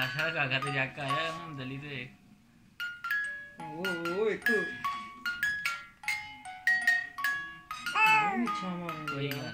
asal kagak terjaga ya emang dari itu ya. Oh, itu. Oh, ini sama oh iya.